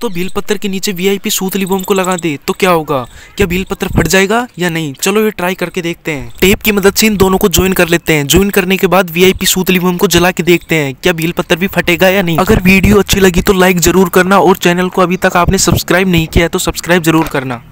तो भील पत्थर के नीचे वीआईपी सूत लिबोम को लगा दे तो क्या होगा? क्या भील पत्थर फट जाएगा या नहीं? चलो ये ट्राई करके देखते हैं। टेप की मदद से इन दोनों को ज्वाइन कर लेते हैं। ज्वाइन करने के बाद वीआईपी सूत लिबोम को जला के देखते हैं, क्या भील पत्थर भी फटेगा या नहीं? अगर वीडियो अच्छी लगी तो लाइक ज़रूर करना और चैनल को अभी तक आपने सब्सक्राइब नहीं किया है तो सब्सक्राइब ज़रूर करना।